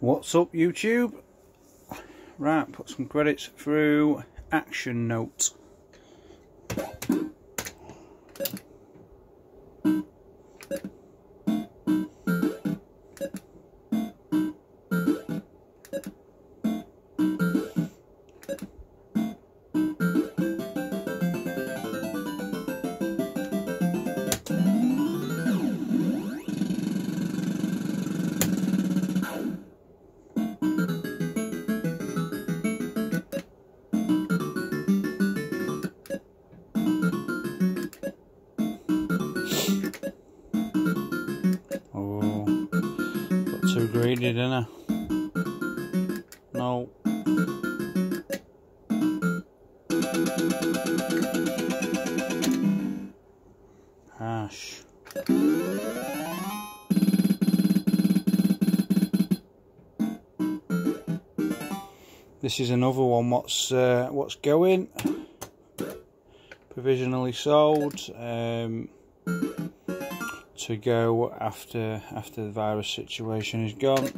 What's up YouTube? Right, put some credits through Action Note. Didn't No. Ash. This is another one. What's uh, what's going? Provisionally sold. Um, to go after after the virus situation is gone.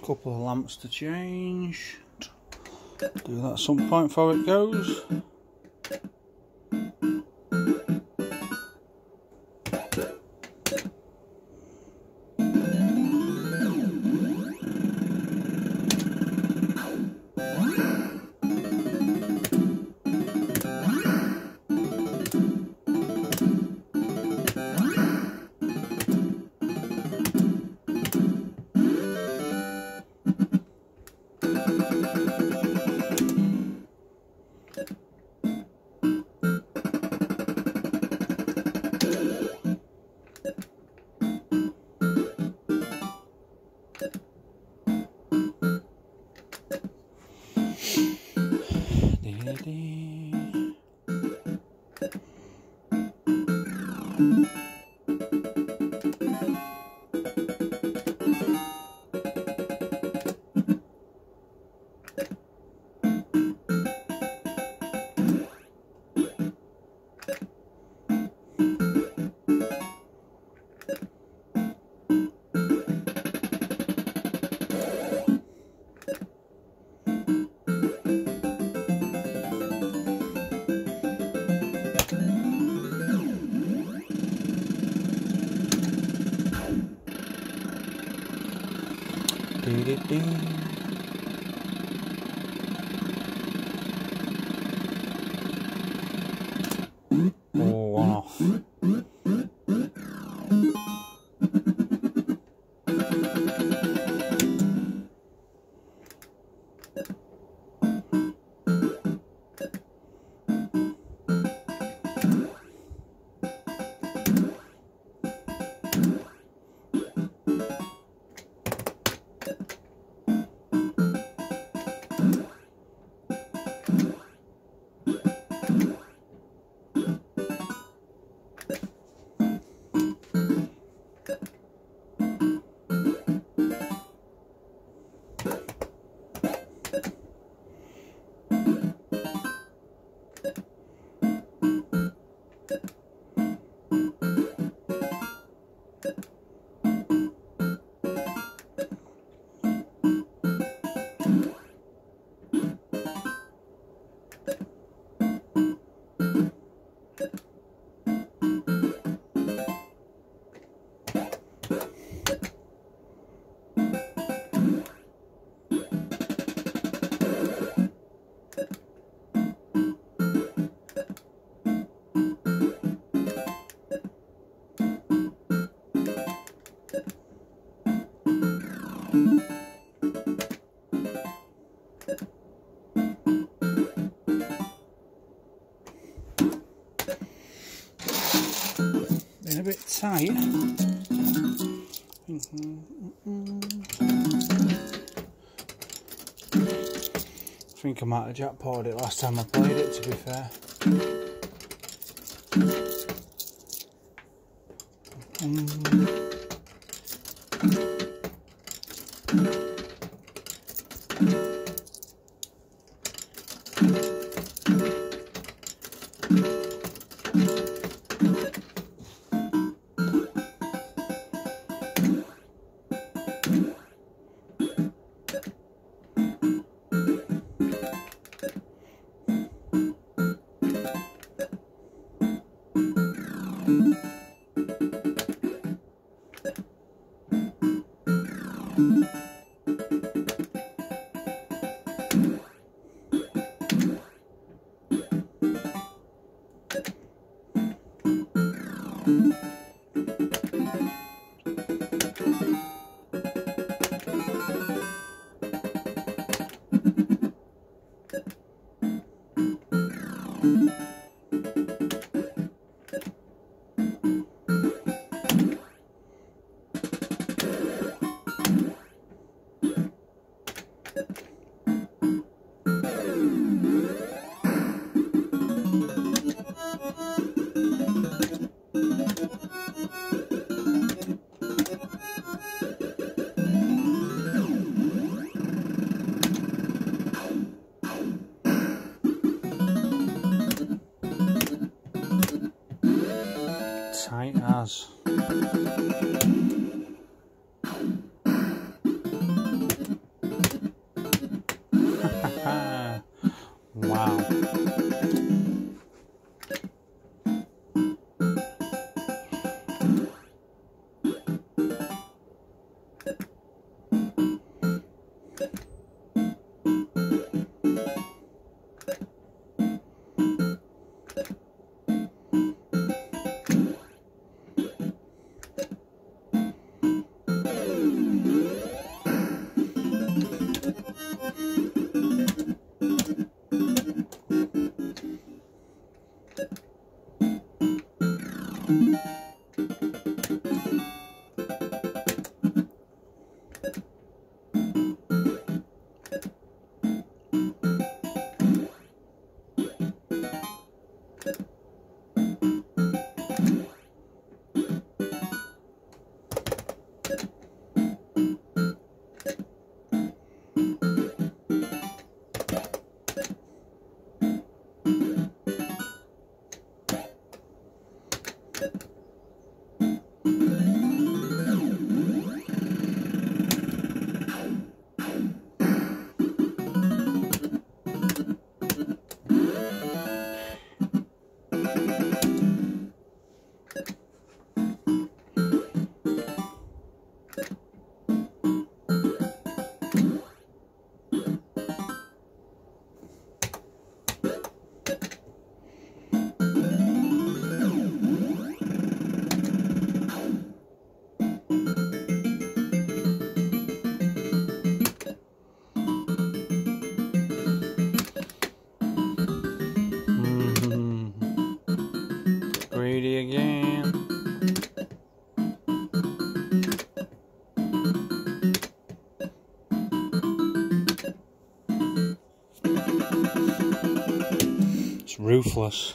Couple of lamps to change. Do that at some point before it goes. Dee-dee-dee. りおお tight. I think I might have jackpotted it last time I played it to be fair. Mm. Tight as. Ruthless.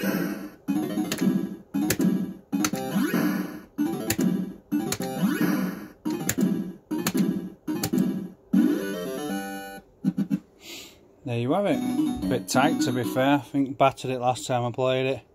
There you have it. A bit tight to be fair. I think battered it last time I played it.